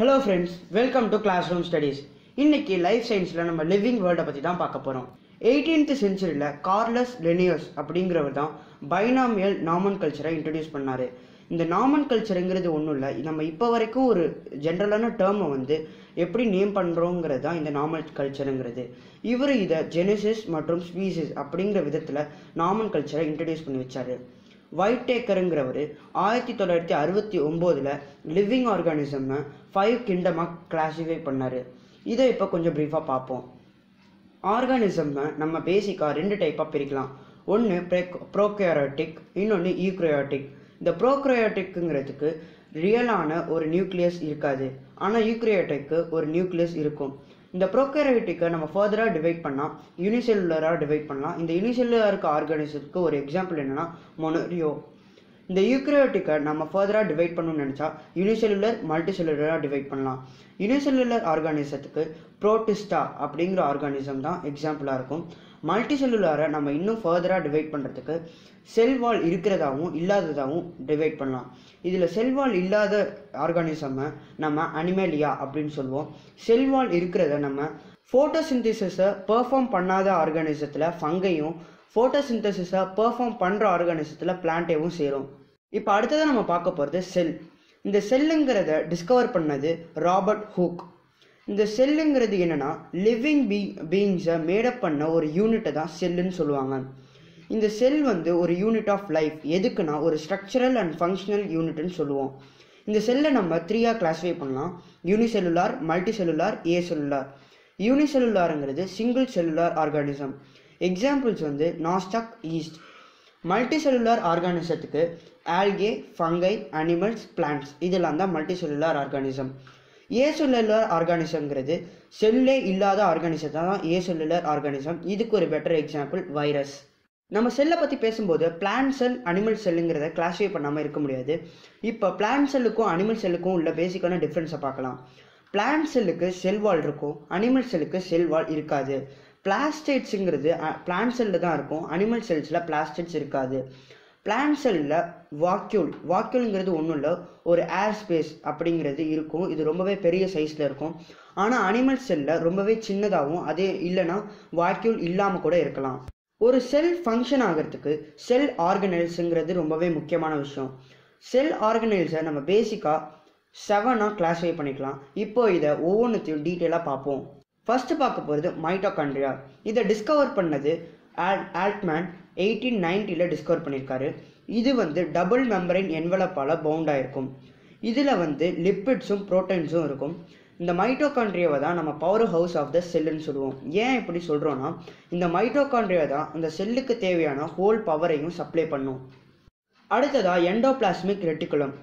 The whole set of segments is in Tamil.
Hello friends welcome to class room studies இன்னைக்கு லைஃப் சயின்ஸில் நம்ம லிவிங் வேர்ல்டை பற்றி தான் பார்க்க போகிறோம் எயிட்டீன்த் செஞ்சுரியில் கார்லஸ் லெனியஸ் அப்படிங்கிறவர் தான் பைனாமியல் நாமன் கல்ச்சரை இன்ட்ரடியூஸ் பண்ணார். இந்த நாமன் கல்ச்சருங்கிறது ஒன்றும் இல்லை. நம்ம இப்போ வரைக்கும் ஒரு ஜென்ரலான டேர்மை வந்து எப்படி நேம் பண்ணுறோங்கிறது தான் இந்த நாமல் கல்ச்சருங்கிறது இவர் இதை ஜெனிசிஸ் மற்றும் ஸ்பீசிஸ் அப்படிங்கிற விதத்தில் நாமன் கல்ச்சரை இன்ட்ரடியூஸ் பண்ணி வச்சார். ஒயிட் டேக்கருங்கிறவர் ஆயிரத்தி தொள்ளாயிரத்தி அறுபத்தி ஒம்போதில் லிவிங் ஆர்கானிசம்னு ஃபைவ் கிண்டமாக கிளாஸிஃபை பண்ணார். இதை இப்போ கொஞ்சம் ப்ரீஃபாக பார்ப்போம். ஆர்கானிசம்மை நம்ம பேசிக்காக ரெண்டு டைப்பாக பிரிக்கலாம். ஒன்று ப்ரோக்ரியாட்டிக் இன்னொன்று ஈக்ரோயாட்டிக் இந்த ப்ரோக்ரியாட்டிக்குங்கிறதுக்கு ரியலான ஒரு நியூக்ளியஸ் இருக்காது. ஆனால் யூக்ரியாட்டிக்கு ஒரு நியூக்ளியஸ் இருக்கும். இந்த ப்ரோக்ரியாட்டிக்கை நம்ம ஃபர்தராக டிவைட் பண்ணால் யூனிசெல்லுலராக டிவைட் பண்ணலாம். இந்த யூனிசெல்லுலருக்கு ஆர்கானிசத்துக்கு ஒரு எக்ஸாம்பிள் என்னென்னா மொனோரியோ இந்த யூக்ரியோட்டிக்கை நம்ம ஃபர்தராக டிவைட் பண்ணணும்னு நினச்சா யூனிசெல்லுலர் மல்டிசெல்லுலராக டிவைட் பண்ணலாம். யூனிசெல்லுலர் ஆர்கானிசத்துக்கு ப்ரோட்டிஸ்டா அப்படிங்கிற ஆர்கானிசம் தான் எக்ஸாம்பிளாக இருக்கும். மல்டி செல்லுலாரை நம்ம இன்னும் ஃபர்தராக டிவைட் பண்ணுறதுக்கு செல் வால் இருக்கிறதாகவும் இல்லாததாகவும் டிவைட் பண்ணலாம். இதில் செல் வால் இல்லாத ஆர்கானிசமை நம்ம அனிமேலியா அப்படின்னு சொல்லுவோம். செல் வால் இருக்கிறத நம்ம ஃபோட்டோசிந்தசிஸை பெர்ஃபார்ம் பண்ணாத ஆர்கானிசத்தில் ஃபங்கையும் ஃபோட்டோசிந்தசிஸை பெர்ஃபார்ம் பண்ணுற ஆர்கானிசத்தில் பிளான்ட்டேவும் சேரும். இப்போ அடுத்ததாக நம்ம பார்க்க போகிறது செல் இந்த செல்லுங்கிறத டிஸ்கவர் பண்ணது ராபர்ட் ஹூக் இந்த செல்லுங்கிறது என்னென்னா லிவிங் பீ பீயிங்ஸை மேடப் பண்ண ஒரு யூனிட்டை தான் செல்லுன்னு சொல்லுவாங்க. இந்த செல் வந்து ஒரு யூனிட் ஆஃப் லைஃப் எதுக்குன்னா ஒரு ஸ்ட்ரக்சரல் அண்ட் ஃபங்க்ஷனல் யூனிட்னு சொல்லுவோம். இந்த செல்லை நம்ம த்ரீயாக கிளாஸிஃபை பண்ணலாம். Unicellular multi cellular acellular யூனிசெல்லுலாருங்கிறது சிங்கிள் செல்லுலார் ஆர்கானிசம் எக்ஸாம்பிள்ஸ் வந்து நாஸ்டாக் ஈஸ்ட் மல்டி செல்லுலார் ஆர்கானிசத்துக்கு ஆல்கே ஃபங்கை அனிமல்ஸ் பிளான்ட்ஸ் இதெல்லாம் தான் மல்டி செல்லுலார் ஆர்கானிசம் ஏ ஆர்கானிசம்ங்கிறது? செல்லே இல்லாத ஆர்கானிசத்தை தான் ஏ ஆர்கானிசம்? இதுக்கு ஒரு பெட்டர் எக்ஸாம்பிள் வைரஸ் நம்ம செல்லை பற்றி பேசும்போது பிளான் செல் அனிமல் செல்லுங்கிறத கிளாஸிஃபை பண்ணாமல் இருக்க முடியாது. இப்போ பிளான் செல்லுக்கும் அனிமல் செல்லுக்கும் உள்ள பேசிக்கான டிஃப்ரென்ஸை பார்க்கலாம். பிளான் செல்லுக்கு செல் வால் இருக்கும். அனிமல் செல்லுக்கு செல் வால் இருக்காது. பிளாஸ்டேட்ஸுங்கிறது பிளான் செல்லில் தான் இருக்கும். அனிமல் செல்ஸில் பிளாஸ்டேட்ஸ் இருக்காது. பிளான் செல்லில் வாக்யூல் வாக்யூலுங்கிறது ஒன்றும் இல்லை ஒரு ஏர் ஸ்பேஸ் அப்படிங்கிறது இருக்கும். இது ரொம்பவே பெரிய சைஸில் இருக்கும். ஆனால் அனிமல் செல்லில் ரொம்பவே சின்னதாகவும் அதே இல்லைன்னா வாக்யூல் இல்லாமல் கூட இருக்கலாம். ஒரு செல் ஃபங்க்ஷன் ஆகிறதுக்கு செல் ஆர்கனைல்ஸுங்கிறது ரொம்பவே முக்கியமான விஷயம். செல் ஆர்கனைல்ஸை நம்ம பேசிக்காக செவனாக கிளாஸிஃபை பண்ணிக்கலாம். இப்போ இதை ஒவ்வொன்றுத்தையும் டீட்டெயிலாக பார்ப்போம். ஃபஸ்ட்டு பார்க்க போகிறது மைட்டோகாண்ட்ரியா இதை டிஸ்கவர் பண்ணது ஆல்ட்மேன் எயிட்டீன் நைன்ட்டியில் டிஸ்கவர் பண்ணியிருக்காரு. இது வந்து டபுள் மெம்பரின் என்வலப்பால் பவுண்ட் ஆயிருக்கும். இதில் வந்து லிப்பிட்ஸும் ப்ரோட்டீன்ஸும் இருக்கும். இந்த மைட்டோகான்ட்ரியாவை தான் நம்ம பவர் ஹவுஸ் ஆஃப் த செல்லுன்னு சொல்லுவோம். ஏன் இப்படி சொல்கிறோன்னா இந்த மைட்டோகான்ட்ரியா தான் அந்த செல்லுக்கு தேவையான ஹோல் பவரையும் சப்ளை பண்ணும். அடுத்ததாக எண்டோபிளாஸ்மிக் ரெட்டிகுலம்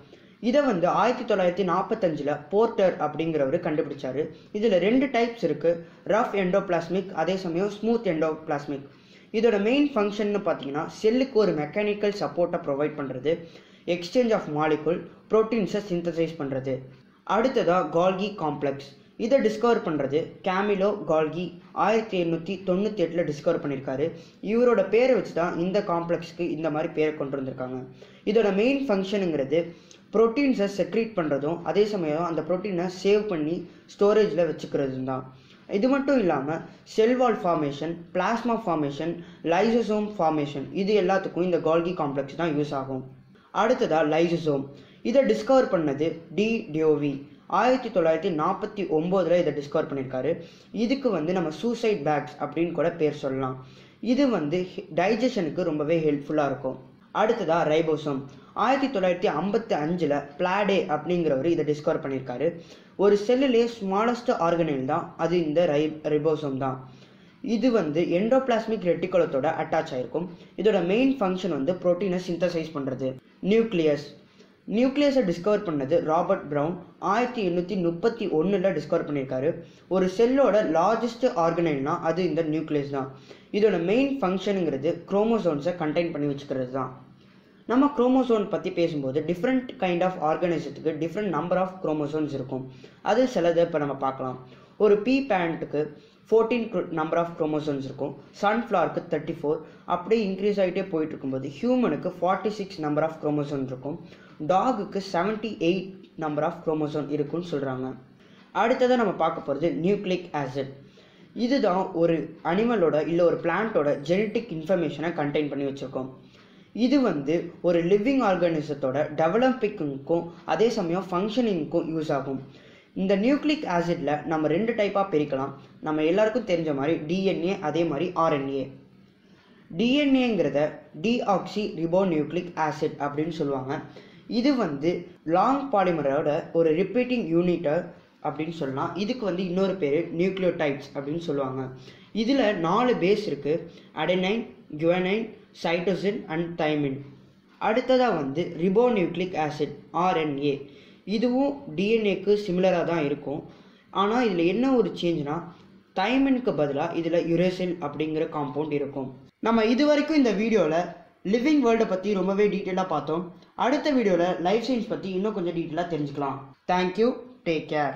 இதை வந்து ஆயிரத்தி தொள்ளாயிரத்தி நாற்பத்தஞ்சில் போர்ட்டர் அப்படிங்கிறவர் கண்டுபிடிச்சாரு. இதில் ரெண்டு டைப்ஸ் இருக்குது ரஃப் எண்டோபிளாஸ்மிக் அதே சமயம் ஸ்மூத் எண்டோபிளாஸ்மிக் இதோட மெயின் ஃபங்க்ஷன்னு பார்த்தீங்கன்னா செல்லுக்கு ஒரு மெக்கானிக்கல் சப்போர்ட்டை ப்ரொவைட் பண்ணுறது எக்ஸ்சேஞ்ச் ஆஃப் மாலிகுல் ப்ரோட்டீன்ஸை சிந்தசைஸ் பண்ணுறது அடுத்ததாக கால்கி காம்ப்ளெக்ஸ் இதை டிஸ்கவர் பண்ணுறது கேமிலோ கால்கி ஆயிரத்தி எண்ணூற்றி தொண்ணூற்றி எட்டில் டிஸ்கவர் பண்ணியிருக்காரு இவரோட பேரை வச்சு தான் இந்த காம்ப்ளெக்ஸ்க்கு இந்த மாதிரி பேரை கொண்டு வந்திருக்காங்க. இதோட மெயின் ஃபங்க்ஷனுங்கிறது ப்ரோட்டீன்ஸை செக்ரீட் பண்ணுறதும் அதே சமயம் அந்த ப்ரோட்டீனை சேவ் பண்ணி ஸ்டோரேஜில் வச்சுக்கிறதும் தான் இது மட்டும் இல்லாமல் cell wall formation plasma formation lysosome formation இது எல்லாத்துக்கும் இந்த கால்கி காம்ப்ளெக்ஸ் தான் யூஸ் ஆகும். அடுத்ததாக லைசோசோம் இதை டிஸ்கவர் பண்ணது டி டியோவி ஆயிரத்தி தொள்ளாயிரத்தி நாற்பத்தி ஒம்போதில் இதை டிஸ்கவர் பண்ணியிருக்காரு இதுக்கு வந்து நம்ம சூசைட் பேக்ஸ் அப்படின்னு கூட பேர் சொல்லலாம். இது வந்து டைஜஷனுக்கு ரொம்பவே ஹெல்ப்ஃபுல்லாக இருக்கும். அடுத்ததாக ரைபோசோம். ஆயிரத்தி தொள்ளாயிரத்தி ஐம்பத்தி அஞ்சில் பிளாடே அப்படிங்கிறவர் இதை டிஸ்கவர் பண்ணியிருக்காரு. ஒரு செல்லுலே ஸ்மாலஸ்ட் ஆர்கனைல் தான். அது இந்த ரை ரைபோசோம் தான். இது வந்து எண்டோபிளாஸ்மிக் ரெட்டிகுலத்தோட அட்டாச் ஆயிருக்கும். இதோட மெயின் ஃபங்க்ஷன் வந்து ப்ரோட்டீனை சிந்தசைஸ் பண்ணுறது நியூக்ளியஸ் நியூக்ளியஸை டிஸ்கவர் பண்ணது ராபர்ட் ப்ரவுன் ஆயிரத்தி எண்ணூற்றி முப்பத்தி ஒன்றில் டிஸ்கவர் பண்ணியிருக்காரு. ஒரு செல்லோட லார்ஜஸ்ட் ஆர்கனைல்னால் அது இந்த நியூக்ளியஸ் தான். இதோட மெயின் ஃபங்க்ஷனுங்கிறது குரோமோசோன்ஸை கண்டெயின் பண்ணி வச்சுக்கிறது தான் நம்ம குரோமோசோன் பற்றி பேசும்போது டிஃப்ரெண்ட் கைண்ட் ஆஃப் ஆர்கனைசத்துக்கு டிஃப்ரெண்ட் நம்பர் ஆஃப் குரோமோசோன்ஸ் இருக்கும். அது சிலது இப்போ நம்ம பார்க்கலாம். ஒரு பீ பேண்ட்டுக்கு ஃபோர்டீன் நம்பர் ஆஃப் குரோமோசோன்ஸ் இருக்கும். சன்ஃப்ளவருக்கு தேர்ட்டி ஃபோர் அப்படியே இன்க்ரீஸ் ஆகிட்டே போயிட்டு இருக்கும்போது ஹியூமனுக்கு forty six number of chromosome இருக்கும். டாகுக்கு seventy eight number of chromosome இருக்குன்னு சொல்கிறாங்க அடுத்ததாக நம்ம பார்க்க போகிறது நியூக்ளிக் ஆசிட் இதுதான் ஒரு அனிமலோட இல்லை ஒரு பிளான்ட்டோட ஜெனட்டிக் இன்ஃபர்மேஷனை கண்டெயின் பண்ணி வச்சுருக்கோம். இது வந்து ஒரு லிவிங் ஆர்கானிசத்தோட டெவலப்பிங்க்கும் அதே சமயம் ஃபங்க்ஷனிங்க்கும் யூஸ் ஆகும். இந்த நியூக்ளிக் ஆசிட்ல நம்ம ரெண்டு டைப்பாக பிரிக்கலாம். நம்ம எல்லாருக்கும் தெரிஞ்ச மாதிரி டிஎன்ஏ அதே மாதிரி ஆர்என்ஏ டிஎன்ஏங்கிறத டிஆக்சி ரிபோ நியூக்ளிக் ஆசிட் அப்படின்னு சொல்லுவாங்க. இது வந்து லாங் பாலிமரோட ஒரு ரிப்பீட்டிங் யூனிட்டை அப்படின்னு சொல்லலாம். இதுக்கு வந்து இன்னொரு பேர் நியூக்ளியோடைட்ஸ் அப்படின்னு சொல்லுவாங்க. இதில் நாலு பேஸ் இருக்குது adenine guanine cytosine and thymine அடுத்ததாக வந்து ரிபோ நியூக்ளிக் ஆசிட் ஆர்என்ஏ இதுவும் டிஎன்ஏக்கு சிமிலராக தான் இருக்கும். ஆனால் இதில் என்ன ஒரு சேஞ்ச்னா தைமினுக்கு பதிலாக இதில் யுரேசில் அப்படிங்கிற காம்பவுண்ட் இருக்கும். நம்ம இது வரைக்கும் இந்த வீடியோவில் லிவிங் வேர்ல்டை பற்றி ரொம்பவே டீட்டெயிலாக பார்த்தோம். அடுத்த வீடியோவில் லைஃப் சயின்ஸ் பற்றி இன்னும் கொஞ்சம் டீட்டெயிலாக தெரிஞ்சுக்கலாம். Thank you take care